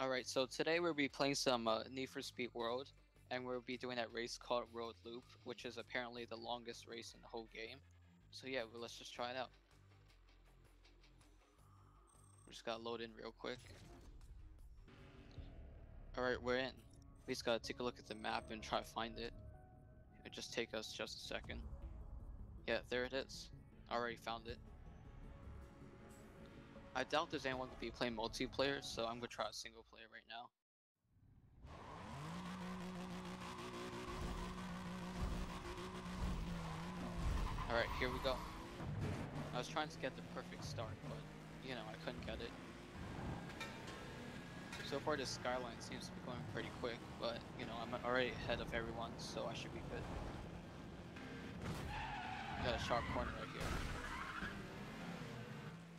Alright, so today we'll be playing some uh, Need for Speed World, and we'll be doing that race called Road Loop, which is apparently the longest race in the whole game. So yeah, well, let's just try it out. We just gotta load in real quick. Alright, we're in. We just gotta take a look at the map and try to find it. It'll just take us just a second. Yeah, there it is. Already found it. I doubt there's anyone gonna be playing multiplayer, so I'm gonna try a single player right now. Alright, here we go. I was trying to get the perfect start, but, you know, I couldn't get it. So far, this skyline seems to be going pretty quick, but, you know, I'm already ahead of everyone, so I should be good. Got a sharp corner right here.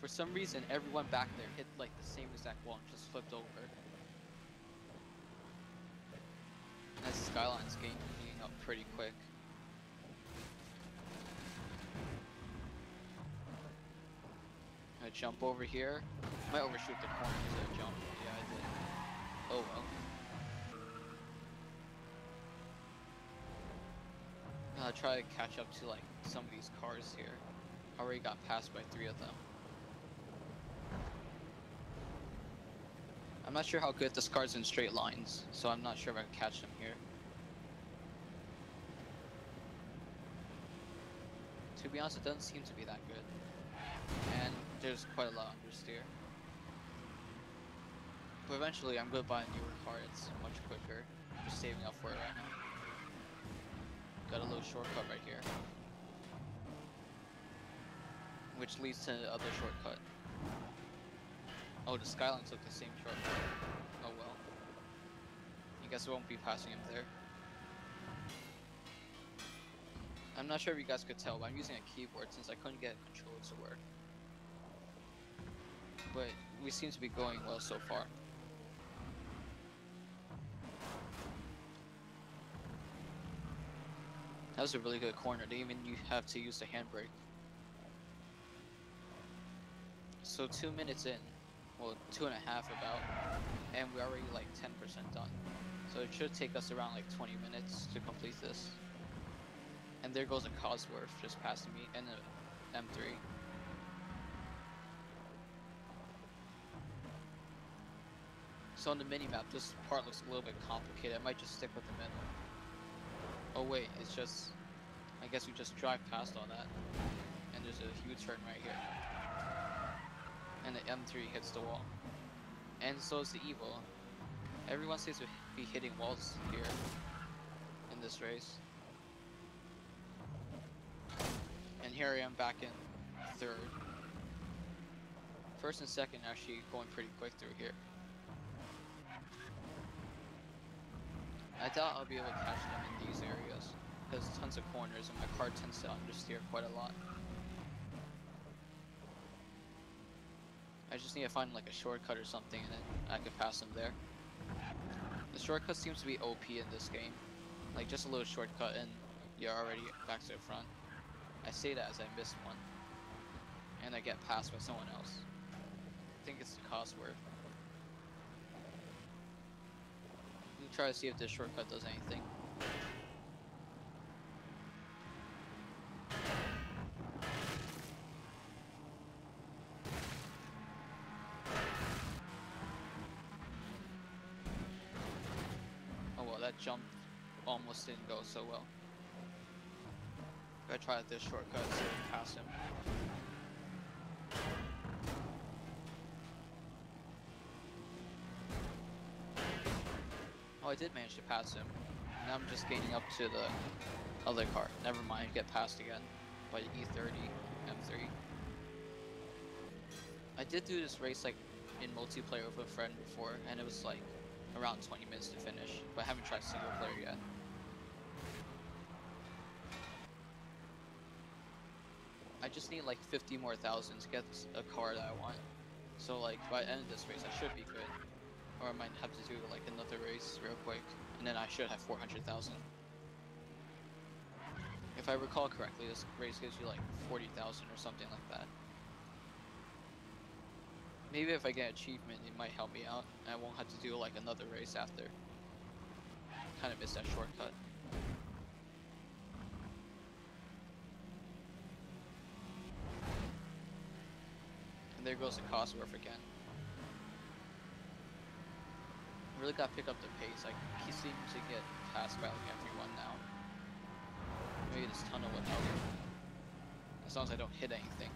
For some reason, everyone back there hit, like, the same exact wall and just flipped over. This skyline's getting up pretty quick. I jump over here. Might overshoot the corner because I jump. Yeah, I did. Oh well. I'll try to catch up to like some of these cars here. I already got passed by three of them. I'm not sure how good this car's in straight lines, so I'm not sure if I can catch them here. To be honest, it doesn't seem to be that good. And there's quite a lot understeer. But eventually I'm gonna buy a newer car, it's much quicker. I'm just saving up for it right now. Got a little shortcut right here. Which leads to the other shortcut. Oh, the Skyline took the same shortcut. Oh well. I guess I won't be passing him there. I'm not sure if you guys could tell, but I'm using a keyboard since I couldn't get controls to work but we seem to be going well so far. That was a really good corner. They even you have to use the handbrake. So two minutes in, well two and a half about, and we're already like 10% done. So it should take us around like 20 minutes to complete this. And there goes a Cosworth just passing me and a M3. So on the mini-map, this part looks a little bit complicated. I might just stick with the middle. Oh wait, it's just... I guess we just drive past all that. And there's a U-turn right here. And the M3 hits the wall. And so is the Evo. Everyone seems to be hitting walls here in this race. And here I am back in third. First and second actually going pretty quick through here. I doubt I'll be able to catch them in these areas. There's tons of corners and my car tends to understeer quite a lot. I just need to find like a shortcut or something and then I can pass them there. The shortcut seems to be OP in this game. Like just a little shortcut and you're already back to the front. I say that as I missed one. And I get passed by someone else. I think it's the Cosworth. try to see if this shortcut does anything. Jump almost didn't go so well. I tried this shortcut so pass him. Oh, I did manage to pass him. Now I'm just gaining up to the other car. Never mind, get passed again by the E30 M3. I did do this race like in multiplayer with a friend before, and it was like around 20 minutes to finish, but I haven't tried single player yet. I just need like 50 more thousand to get a car that I want. So like by the end of this race I should be good. Or I might have to do like another race real quick, and then I should have 400,000. If I recall correctly, this race gives you like 40,000 or something like that. Maybe if I get achievement, it might help me out. And I won't have to do like another race after. Kind of missed that shortcut. And there goes the Cosworth again. Really got to pick up the pace. Like he seems to get past by like everyone now. Maybe this tunnel would help. As long as I don't hit anything.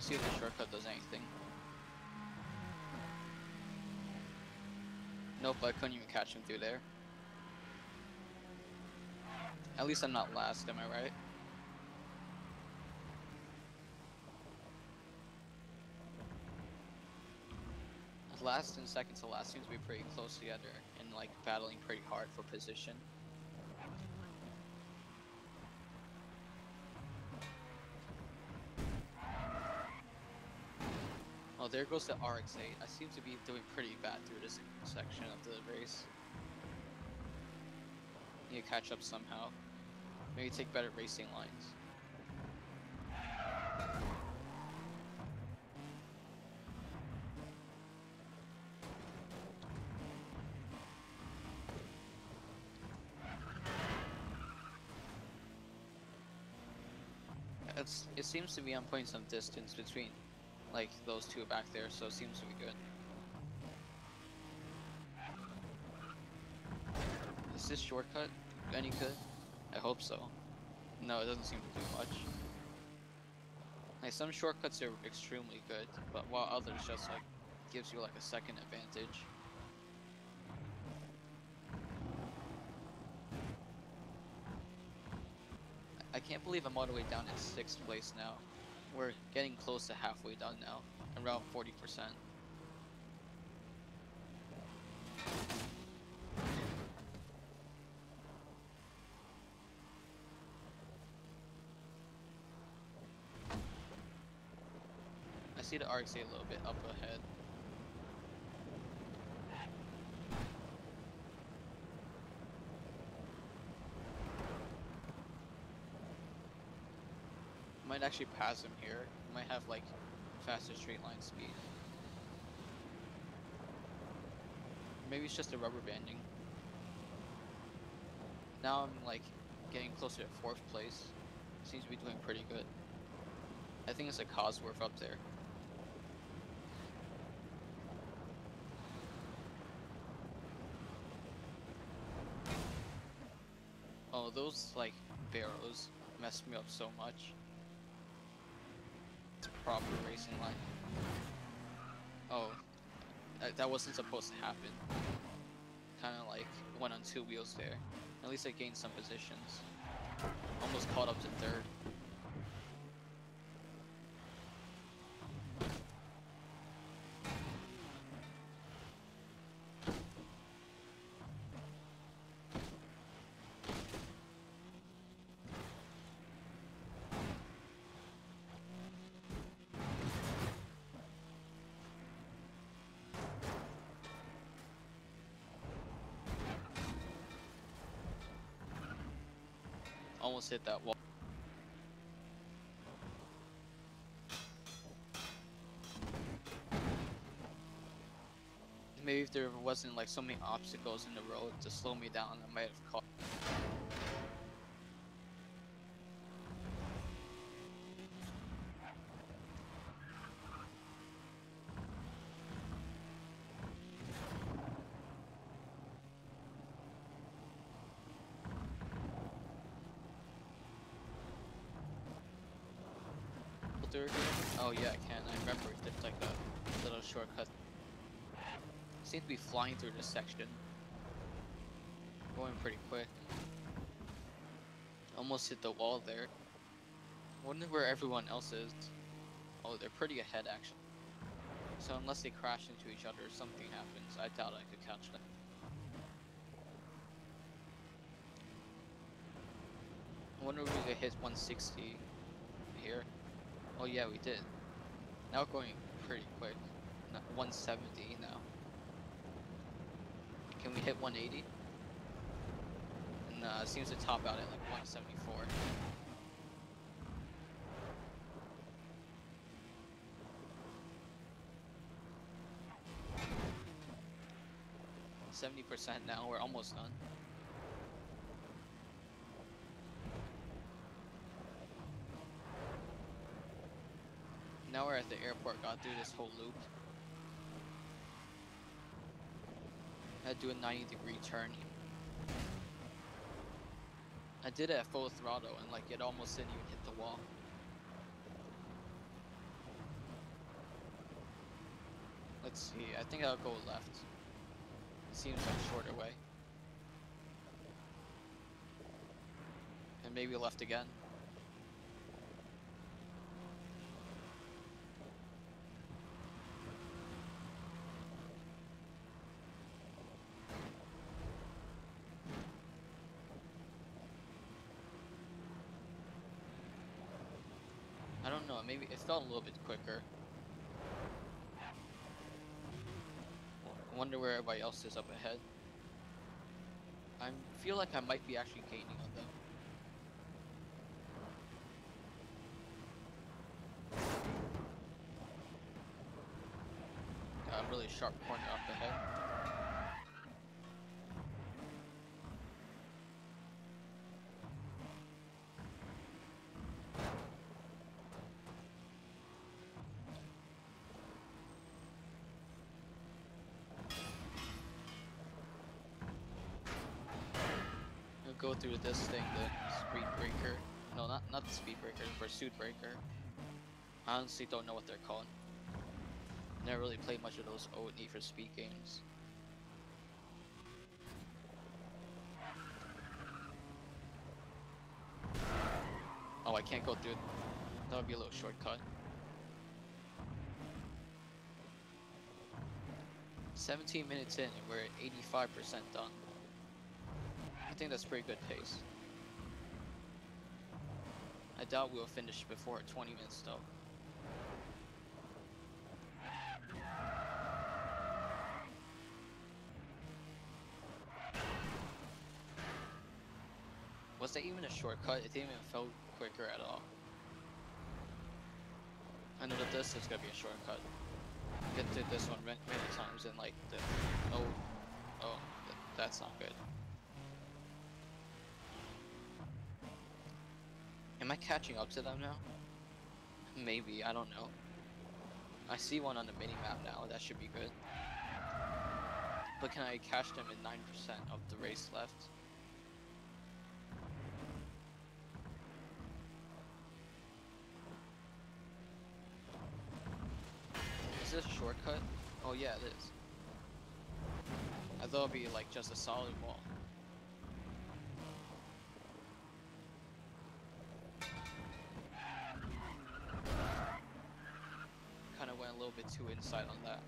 Let's see if the shortcut does anything. Nope, I couldn't even catch him through there. At least I'm not last, am I right? Last and second to last seems to be pretty close together and like battling pretty hard for position. There goes the RX-8. I seem to be doing pretty bad through this section of the race. Need to catch up somehow. Maybe take better racing lines. It's, it seems to be on putting some distance between like those two back there, so it seems to be good. Is this shortcut any good? I hope so. No, it doesn't seem to do much. Like some shortcuts are extremely good, but while others just like gives you like a second advantage. I can't believe I'm all the way down in sixth place now. We're getting close to halfway done now, around 40%. I see the RX-8 a little bit up ahead. Might actually pass him here. Might have like faster straight line speed. Maybe it's just a rubber banding. Now I'm like getting closer to fourth place. Seems to be doing pretty good. I think it's a Cosworth up there. Oh, those like barrows messed me up so much. Proper racing line. Oh, that, that wasn't supposed to happen. Kind of like went on two wheels there. At least I gained some positions. Almost caught up to third. Almost hit that wall. Maybe if there wasn't like so many obstacles in the road to slow me down, I might have caught. Here? Oh yeah, I can. I remember there's like a little shortcut. Seem to be flying through this section. Going pretty quick. Almost hit the wall there. Wonder where everyone else is. Oh, they're pretty ahead actually. So unless they crash into each other or something happens, I doubt I could catch them. I wonder if we could hit 160 here. Oh yeah, we did. Now we're going pretty quick. 170 now. Can we hit 180? Nah, it seems to top out at like 174. Seventy percent now. We're almost done. Now we're at the airport. Got through this whole loop. Had to do a 90 degree turn. I did it at full throttle and like it almost didn't even hit the wall. Let's see, I think I'll go left. It seems like a shorter way. And maybe left again. Maybe it felt a little bit quicker. I wonder where everybody else is up ahead. I feel like I might be actually gaining on them. Got a really sharp corner up ahead. We'll go through this thing, the speed breaker. No, not not the speed breaker, the pursuit breaker. I honestly don't know what they're called. Never really played much of those old Need for Speed games. Oh, I can't go through. That would be a little shortcut. 17 minutes in and we're at 85% done. I think that's pretty good pace. I doubt we'll finish before 20 minutes though. Was that even a shortcut? It didn't even feel quicker at all. I know that this is gonna be a shortcut. Get did this one many, many times and like the oh oh that's not good. Am I catching up to them now? Maybe, I don't know. I see one on the mini map now, that should be good. But can I catch them in 9% of the race left? Is this a shortcut? Oh yeah, it is. I thought it'd be like just a solid wall. Too inside on that.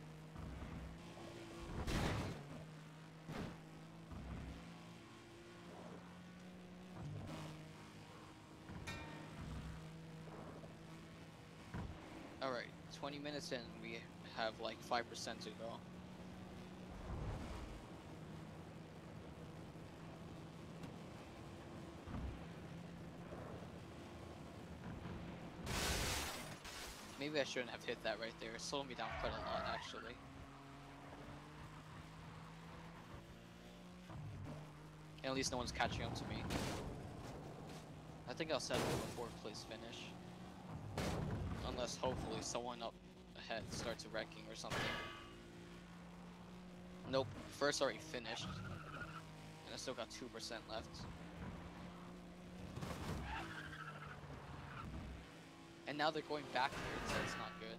Alright, 20 minutes in, we have like 5% to go. Maybe I shouldn't have hit that right there. It slowed me down quite a lot, actually. And at least no one's catching up to me. I think I'll settle with a fourth place finish. Unless hopefully someone up ahead starts wrecking or something. Nope, first already finished. And I still got 2% left. And now they're going backwards, that's not good.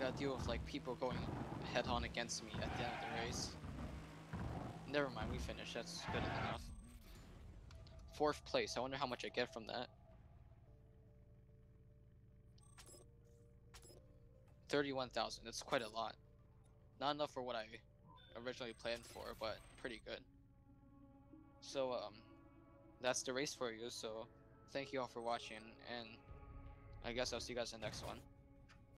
I gotta deal with like people going head on against me at the end of the race. Never mind, we finished, that's good enough. Fourth place, I wonder how much I get from that. 31,000, that's quite a lot. Not enough for what I originally planned for, but pretty good. So, um, that's the race for you, so thank you all for watching, and I guess I'll see you guys in the next one.